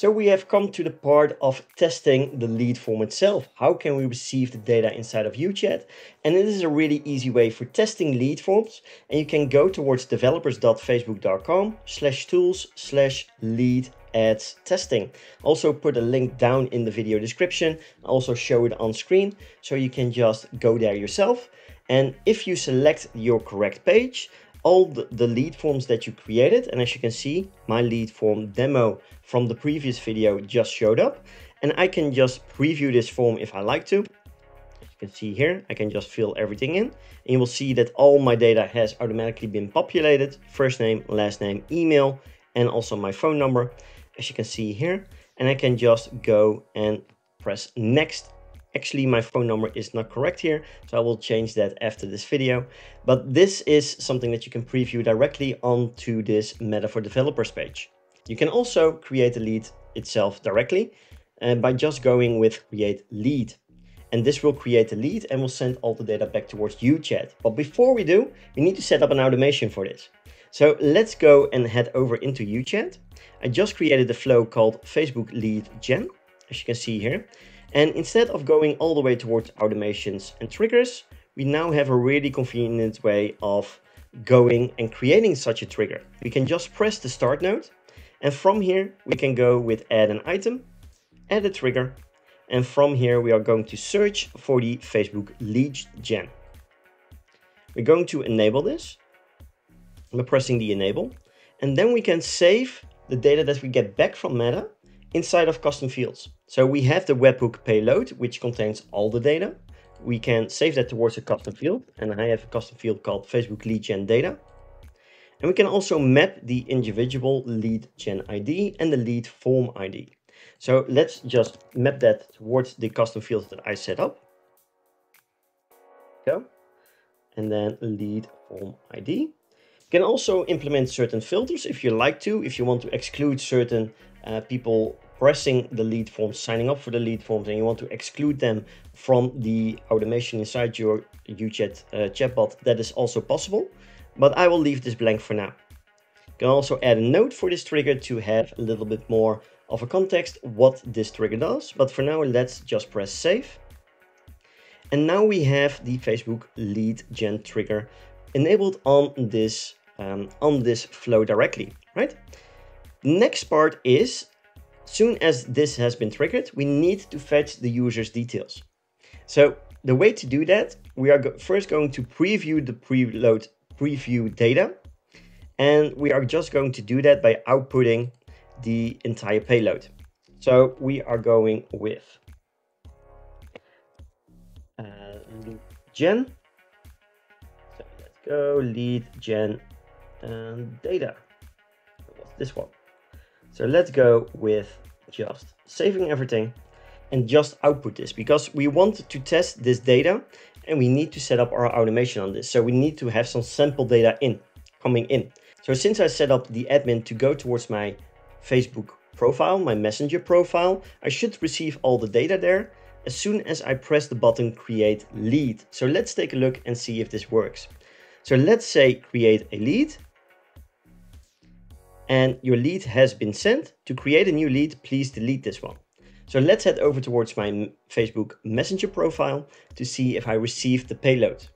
So we have come to the part of testing the lead form itself. How can we receive the data inside of UChat? And this is a really easy way for testing lead forms. And you can go towards developers.facebook.com slash tools slash lead ads testing. Also put a link down in the video description. Also show it on screen so you can just go there yourself. And if you select your correct page, all the, lead forms that you created. And as you can see, my lead form demo from the previous video just showed up. And I can just preview this form if I like to. As you can see here, I can just fill everything in. And you will see that all my data has automatically been populated. First name, last name, email, and also my phone number, as you can see here. And I can just go and press next Actually, my phone number is not correct here, so I will change that after this video. But this is something that you can preview directly onto this Meta for Developers page. You can also create a lead itself directly uh, by just going with create lead. And this will create a lead and will send all the data back towards UChat. But before we do, we need to set up an automation for this. So let's go and head over into UChat. I just created a flow called Facebook Lead Gen, as you can see here. And instead of going all the way towards automations and triggers, we now have a really convenient way of going and creating such a trigger. We can just press the start node and from here we can go with add an item, add a trigger and from here we are going to search for the Facebook lead gen. We're going to enable this by pressing the enable and then we can save the data that we get back from Meta inside of custom fields. So we have the webhook payload, which contains all the data. We can save that towards a custom field, and I have a custom field called Facebook lead gen data. And we can also map the individual lead gen ID and the lead form ID. So let's just map that towards the custom fields that I set up. Go. And then lead form ID. You can also implement certain filters if you like to, if you want to exclude certain uh, people pressing the lead forms, signing up for the lead forms, and you want to exclude them from the automation inside your UChat uh, chatbot, that is also possible. But I will leave this blank for now. You can also add a note for this trigger to have a little bit more of a context what this trigger does. But for now, let's just press save. And now we have the Facebook lead gen trigger enabled on this um, on this flow directly, right? Next part is, soon as this has been triggered, we need to fetch the user's details. So the way to do that, we are go first going to preview the preload preview data. And we are just going to do that by outputting the entire payload. So we are going with uh, gen. So let's go lead gen and data. What's this one? So let's go with just saving everything and just output this because we want to test this data and we need to set up our automation on this. So we need to have some sample data in coming in. So since I set up the admin to go towards my Facebook profile, my messenger profile, I should receive all the data there as soon as I press the button create lead. So let's take a look and see if this works. So let's say create a lead and your lead has been sent. To create a new lead, please delete this one. So let's head over towards my Facebook Messenger profile to see if I received the payload.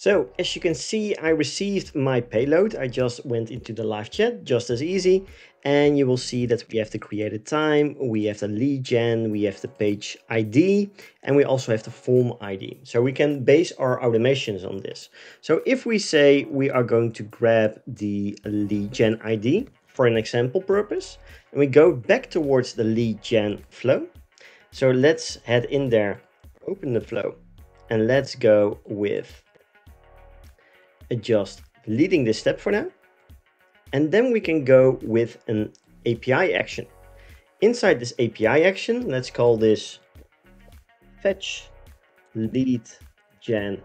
So as you can see, I received my payload. I just went into the live chat, just as easy. And you will see that we have the created time, we have the lead gen, we have the page ID, and we also have the form ID. So we can base our automations on this. So if we say we are going to grab the lead gen ID for an example purpose, and we go back towards the lead gen flow. So let's head in there, open the flow, and let's go with adjust leading this step for now. And then we can go with an API action. Inside this API action, let's call this fetch lead gen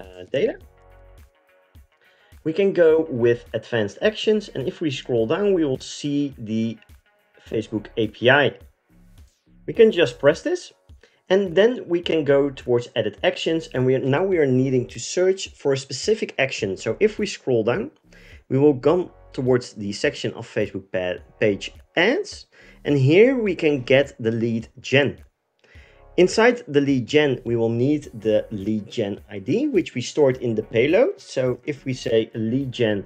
uh, data. We can go with advanced actions. And if we scroll down, we will see the Facebook API. We can just press this and then we can go towards edit actions and we are, now we are needing to search for a specific action. So if we scroll down, we will come towards the section of Facebook page ads. And here we can get the lead gen. Inside the lead gen, we will need the lead gen ID, which we stored in the payload. So if we say lead gen,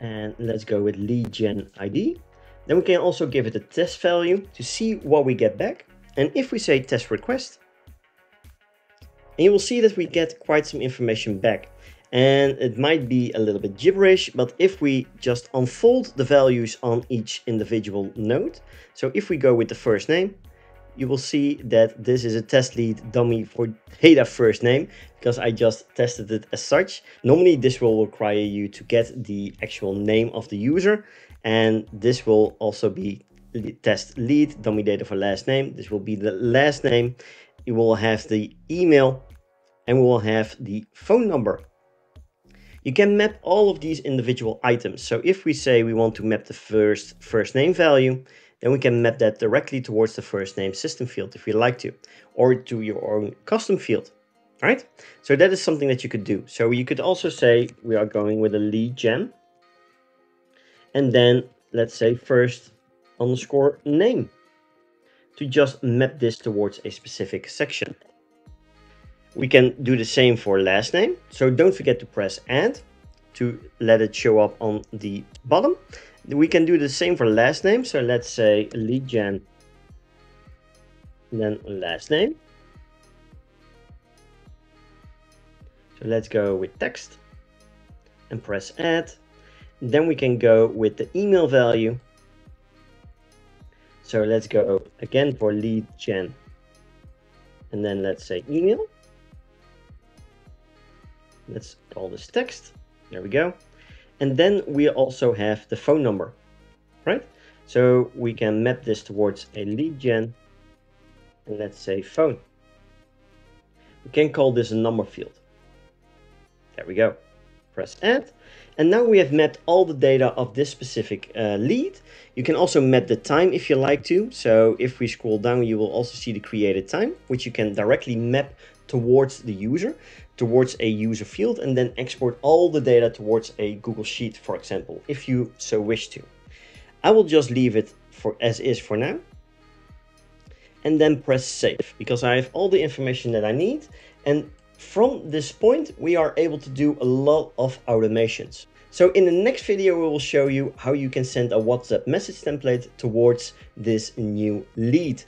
and let's go with lead gen ID, then we can also give it a test value to see what we get back. And if we say test request, and you will see that we get quite some information back. And it might be a little bit gibberish, but if we just unfold the values on each individual node, so if we go with the first name, you will see that this is a test lead dummy for data first name because I just tested it as such. Normally this will require you to get the actual name of the user and this will also be test lead data for last name. This will be the last name. You will have the email and we will have the phone number. You can map all of these individual items. So if we say we want to map the first first name value, then we can map that directly towards the first name system field if you like to, or to your own custom field, right? So that is something that you could do. So you could also say we are going with a lead gen, and then let's say first underscore name to just map this towards a specific section. We can do the same for last name. So don't forget to press add to let it show up on the bottom. We can do the same for last name. So let's say lead gen, then last name. So let's go with text and press add. Then we can go with the email value. So let's go again for lead gen. And then let's say email. Let's call this text. There we go. And then we also have the phone number, right? So we can map this towards a lead gen and let's say phone. We can call this a number field. There we go. Press add. And now we have mapped all the data of this specific uh, lead. You can also map the time if you like to. So if we scroll down, you will also see the created time, which you can directly map towards the user, towards a user field, and then export all the data towards a Google Sheet, for example, if you so wish to. I will just leave it for as is for now. And then press save because I have all the information that I need. And from this point, we are able to do a lot of automations. So in the next video, we will show you how you can send a WhatsApp message template towards this new lead.